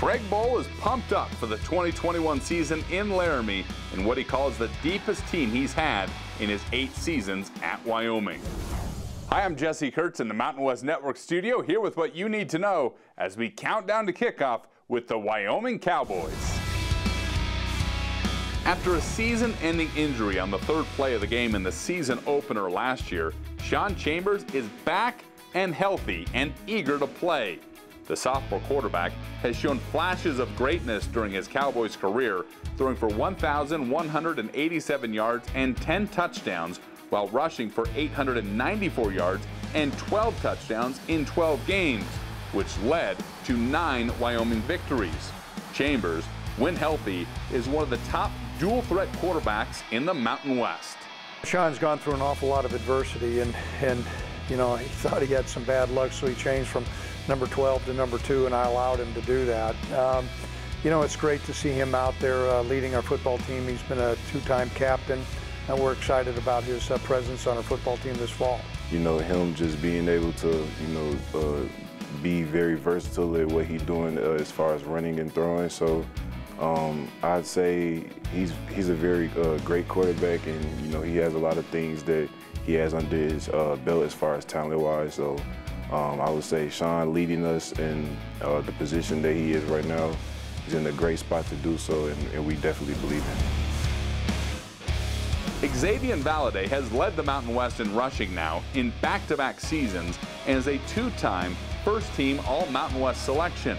Craig Bohl is pumped up for the 2021 season in Laramie in what he calls the deepest team he's had in his eight seasons at Wyoming. Hi, I'm Jesse Kurtz in the Mountain West Network studio here with what you need to know as we count down to kickoff with the Wyoming Cowboys. After a season-ending injury on the third play of the game in the season opener last year, Sean Chambers is back and healthy and eager to play. The sophomore quarterback has shown flashes of greatness during his Cowboys career, throwing for 1,187 yards and 10 touchdowns while rushing for 894 yards and 12 touchdowns in 12 games, which led to nine Wyoming victories. Chambers, when healthy, is one of the top dual threat quarterbacks in the Mountain West. Sean's gone through an awful lot of adversity and, and you know, he thought he had some bad luck, so he changed from number 12 to number two, and I allowed him to do that. Um, you know, it's great to see him out there uh, leading our football team. He's been a two-time captain, and we're excited about his uh, presence on our football team this fall. You know, him just being able to, you know, uh, be very versatile at what he's doing uh, as far as running and throwing. So um, I'd say he's he's a very uh, great quarterback, and you know he has a lot of things that he has under his uh, belt as far as talent-wise. So um, I would say Sean leading us in uh, the position that he is right now. He's in a great spot to do so, and, and we definitely believe in. him. Xazavian Valladay has led the Mountain West in rushing now in back-to-back -back seasons and is a two-time first-team All-Mountain West selection.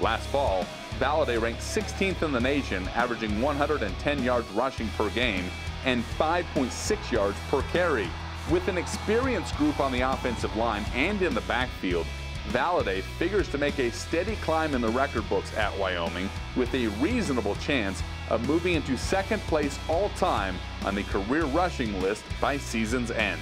Last fall, Valladay ranked 16th in the nation, averaging 110 yards rushing per game and 5.6 yards per carry. With an experienced group on the offensive line and in the backfield, Valladay figures to make a steady climb in the record books at Wyoming with a reasonable chance of moving into second place all time on the career rushing list by season's end.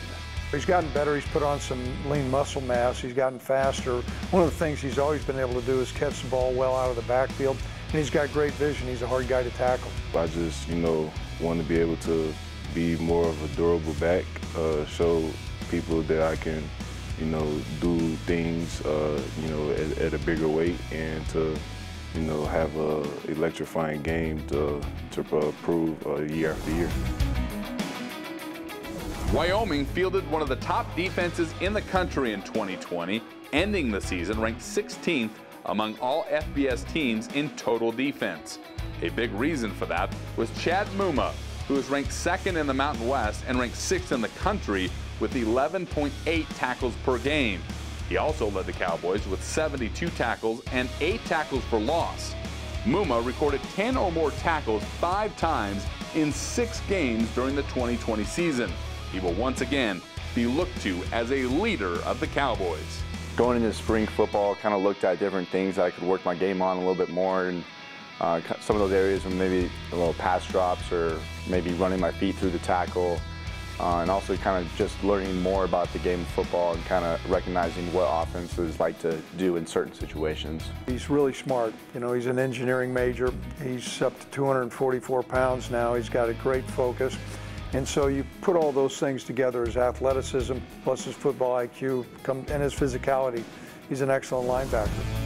He's gotten better. He's put on some lean muscle mass. He's gotten faster. One of the things he's always been able to do is catch the ball well out of the backfield. And he's got great vision. He's a hard guy to tackle. I just, you know, want to be able to be more of a durable back, uh, show people that I can, you know, do things, uh, you know, at, at, a bigger weight and to, you know, have a electrifying game to, to uh, prove uh, year after year. Wyoming fielded one of the top defenses in the country in 2020, ending the season ranked 16th among all FBS teams in total defense. A big reason for that was Chad Muma, who was ranked second in the Mountain West and ranked sixth in the country with 11.8 tackles per game. He also led the Cowboys with 72 tackles and 8 tackles for loss. Muma recorded 10 or more tackles five times in six games during the 2020 season he will once again be looked to as a leader of the Cowboys. Going into spring football, kind of looked at different things I could work my game on a little bit more and uh, some of those areas were maybe a little pass drops or maybe running my feet through the tackle. Uh, and also kind of just learning more about the game of football and kind of recognizing what offenses like to do in certain situations. He's really smart. You know, he's an engineering major. He's up to 244 pounds now. He's got a great focus. And so you put all those things together, his athleticism plus his football IQ and his physicality. He's an excellent linebacker.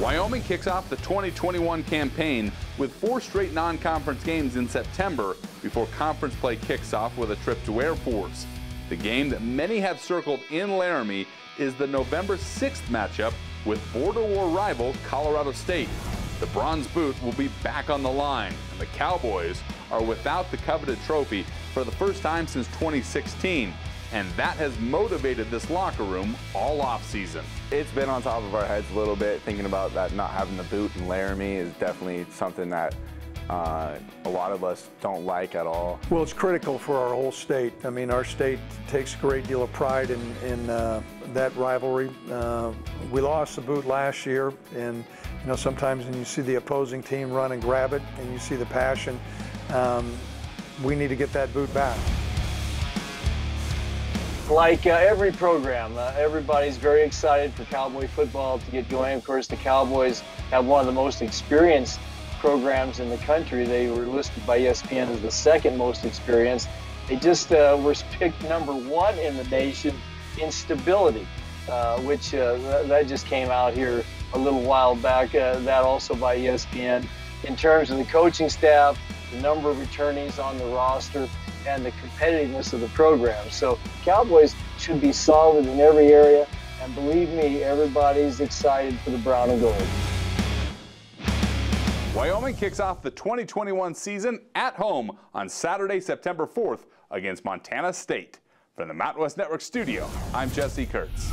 Wyoming kicks off the 2021 campaign with four straight non-conference games in September before conference play kicks off with a trip to Air Force. The game that many have circled in Laramie is the November 6th matchup with border war rival Colorado State. The Bronze Boot will be back on the line, and the Cowboys are without the coveted trophy for the first time since 2016. And that has motivated this locker room all offseason. It's been on top of our heads a little bit, thinking about that not having the boot in Laramie is definitely something that uh, a lot of us don't like at all. Well, it's critical for our whole state. I mean, our state takes a great deal of pride in, in uh, that rivalry. Uh, we lost the boot last year, and you know sometimes when you see the opposing team run and grab it, and you see the passion, um, we need to get that boot back. Like uh, every program, uh, everybody's very excited for Cowboy football to get going. Of course, the Cowboys have one of the most experienced programs in the country. They were listed by ESPN as the second most experienced. They just uh, were picked number one in the nation in stability, uh, which uh, that just came out here a little while back, uh, that also by ESPN. In terms of the coaching staff, the number of returnees on the roster, and the competitiveness of the program. So Cowboys should be solid in every area, and believe me, everybody's excited for the brown and gold. Wyoming kicks off the 2021 season at home on Saturday, September 4th against Montana State. From the Mountain West Network studio, I'm Jesse Kurtz.